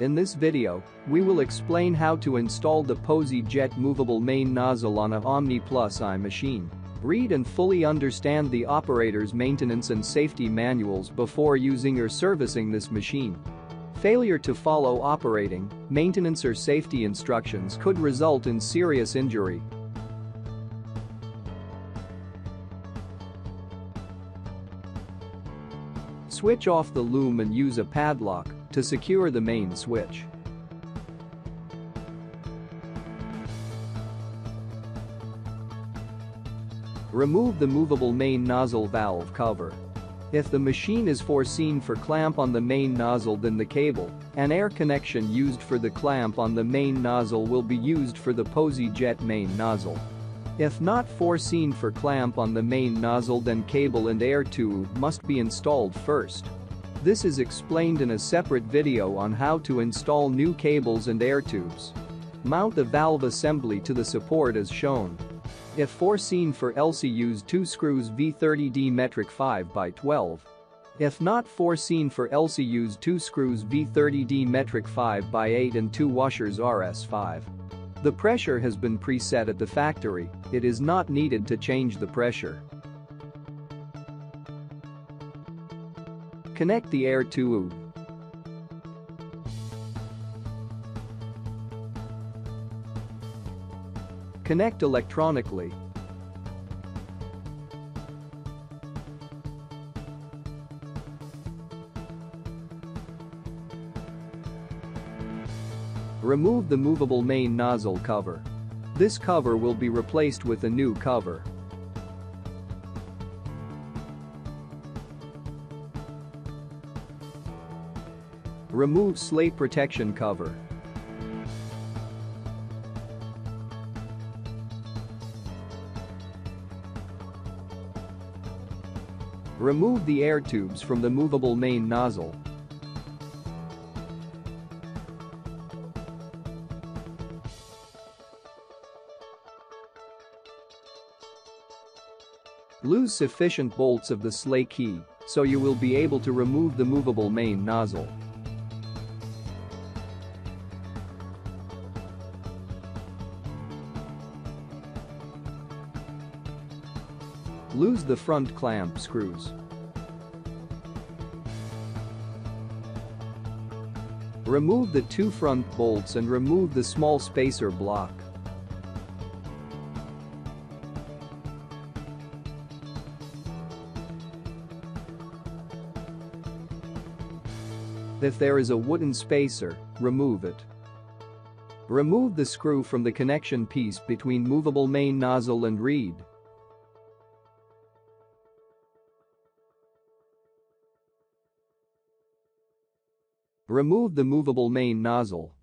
In this video, we will explain how to install the PosiJet movable main nozzle on a Omni Plus i machine. Read and fully understand the operator's maintenance and safety manuals before using or servicing this machine. Failure to follow operating, maintenance or safety instructions could result in serious injury. Switch off the loom and use a padlock to secure the main switch. Remove the movable main nozzle valve cover. If the machine is foreseen for clamp on the main nozzle then the cable and air connection used for the clamp on the main nozzle will be used for the PosiJet main nozzle. If not foreseen for clamp on the main nozzle then cable and air tube must be installed first. This is explained in a separate video on how to install new cables and air tubes. Mount the valve assembly to the support as shown. If foreseen for ELSY use 2 screws V30D metric 5 by 12. If not foreseen for ELSY use 2 screws V30D metric 5 by 8 and 2 washers RS5. The pressure has been preset at the factory, it is not needed to change the pressure. Connect the air tube. Connect electronically. Remove the movable main nozzle cover. This cover will be replaced with a new cover. Remove slate protection cover. Remove the air tubes from the movable main nozzle. Lose sufficient bolts of the slate key so you will be able to remove the movable main nozzle. Lose the front clamp screws. Remove the two front bolts and remove the small spacer block. If there is a wooden spacer, remove it. Remove the screw from the connection piece between movable main nozzle and reed. Remove the movable main nozzle.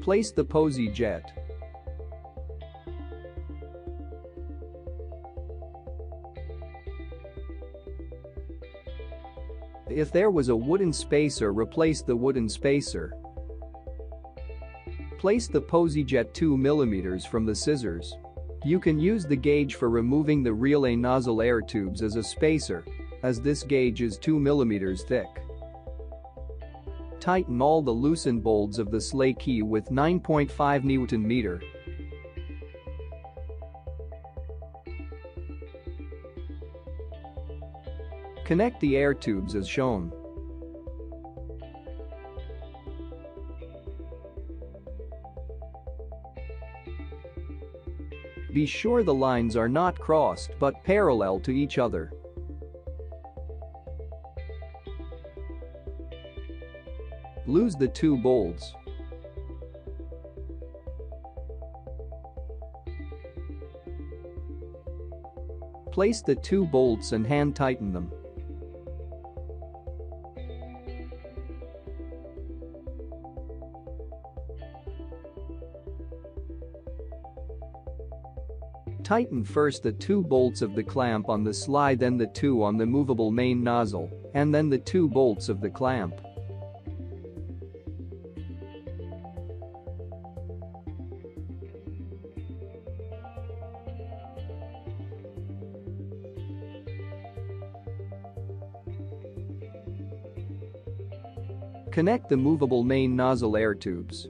Place the PosiJet. If there was a wooden spacer replace the wooden spacer. Place the PosiJet 2 mm from the scissors. You can use the gauge for removing the relay nozzle air tubes as a spacer, as this gauge is 2 mm thick. Tighten all the loosened bolts of the slate key with 9.5 Newton meter. Connect the air tubes as shown. Be sure the lines are not crossed but parallel to each other. Lose the two bolts. Place the two bolts and hand tighten them. Tighten first the two bolts of the clamp on the slide then the two on the movable main nozzle, and then the two bolts of the clamp. Connect the movable main nozzle air tubes.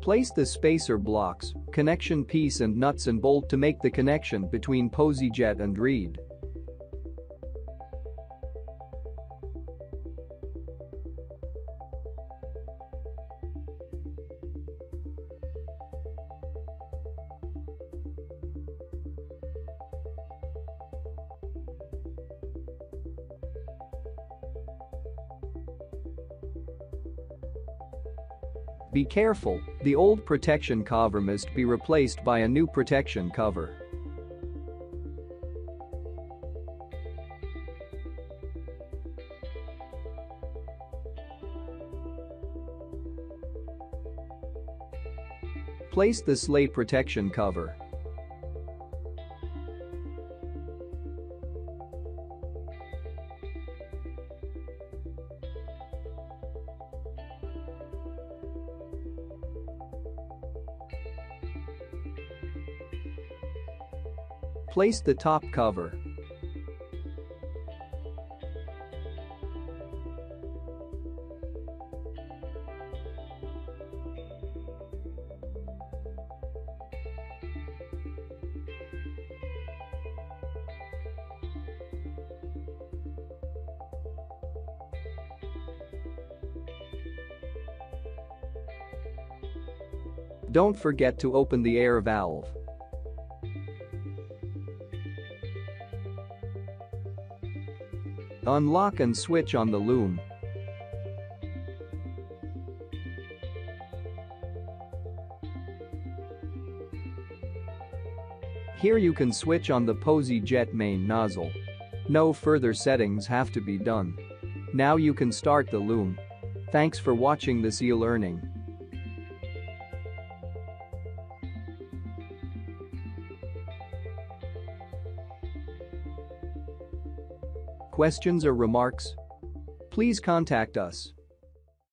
Place the spacer blocks, connection piece and nuts and bolt to make the connection between POSIJET and reed. Be careful, the old protection cover must be replaced by a new protection cover. Place the slate protection cover. Place the top cover. Don't forget to open the air valve. Unlock and switch on the loom. Here you can switch on the POSIJET main nozzle. No further settings have to be done. Now you can start the loom. Thanks for watching this e-learning. Questions or remarks? Please contact us.